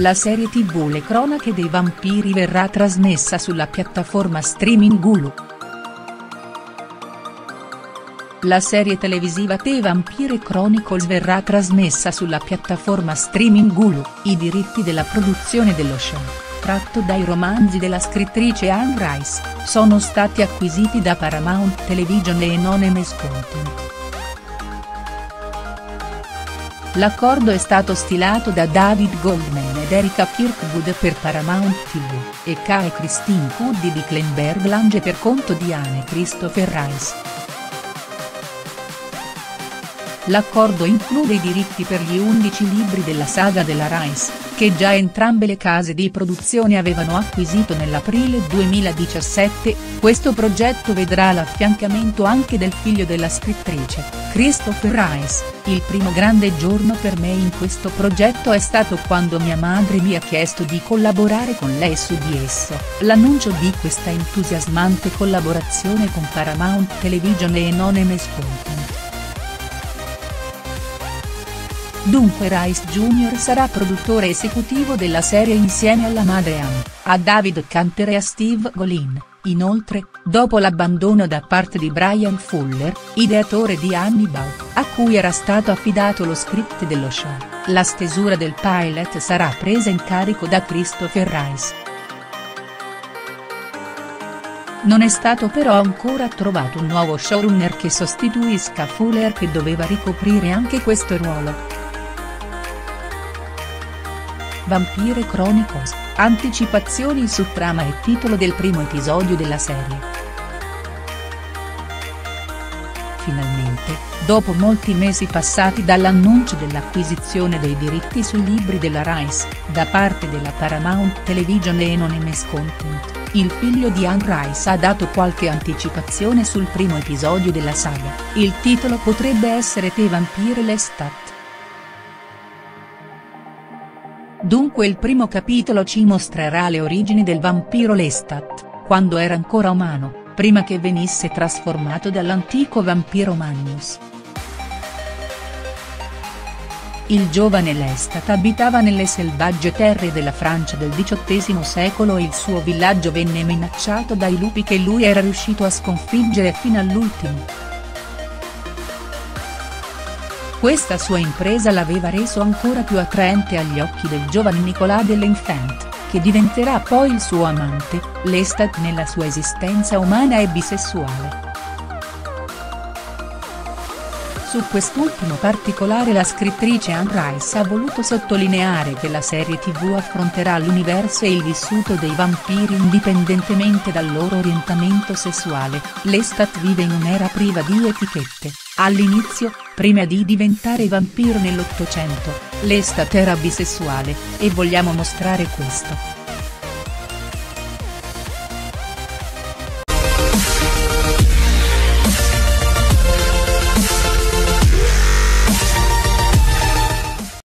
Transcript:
la serie tv Le cronache dei vampiri verrà trasmessa sulla piattaforma streaming Hulu. La serie televisiva The Vampire Chronicles verrà trasmessa sulla piattaforma streaming Hulu, i diritti della produzione dello show, tratto dai romanzi della scrittrice Anne Rice, sono stati acquisiti da Paramount Television e Anonymous Content. L'accordo è stato stilato da David Goldman ed Erika Kirkwood per Paramount TV, e K e Christine Cuddy di Kleinberg Lange per conto di Anne Christopher Rice. L'accordo include i diritti per gli 11 libri della saga della Rice, che già entrambe le case di produzione avevano acquisito nell'aprile 2017, questo progetto vedrà l'affiancamento anche del figlio della scrittrice, Christopher Rice, il primo grande giorno per me in questo progetto è stato quando mia madre mi ha chiesto di collaborare con lei su di esso, l'annuncio di questa entusiasmante collaborazione con Paramount Television e Anonymous Content. Dunque Rice Jr. sarà produttore esecutivo della serie insieme alla madre Anne, a David Canter e a Steve Golin, inoltre, dopo l'abbandono da parte di Brian Fuller, ideatore di Hannibal, a cui era stato affidato lo script dello show, la stesura del pilot sarà presa in carico da Christopher Rice. Non è stato però ancora trovato un nuovo showrunner che sostituisca Fuller che doveva ricoprire anche questo ruolo. Vampire Chronicles, anticipazioni su trama e titolo del primo episodio della serie. Finalmente, dopo molti mesi passati dall'annuncio dell'acquisizione dei diritti sui libri della Rice, da parte della Paramount Television e Anonymous Content, il figlio di Anne Rice ha dato qualche anticipazione sul primo episodio della saga, il titolo potrebbe essere The Vampire Lestat. Dunque il primo capitolo ci mostrerà le origini del vampiro Lestat, quando era ancora umano, prima che venisse trasformato dall'antico vampiro Magnus. Il giovane Lestat abitava nelle selvagge terre della Francia del XVIII secolo e il suo villaggio venne minacciato dai lupi che lui era riuscito a sconfiggere fino all'ultimo. Questa sua impresa l'aveva reso ancora più attraente agli occhi del giovane Nicolas de l'Enfant, che diventerà poi il suo amante, Lestat nella sua esistenza umana e bisessuale. Su quest'ultimo particolare la scrittrice Anne Rice ha voluto sottolineare che la serie tv affronterà l'universo e il vissuto dei vampiri indipendentemente dal loro orientamento sessuale, Lestat vive in un'era priva di etichette, all'inizio, prima di diventare vampiro nell'Ottocento, Lestat era bisessuale, e vogliamo mostrare questo.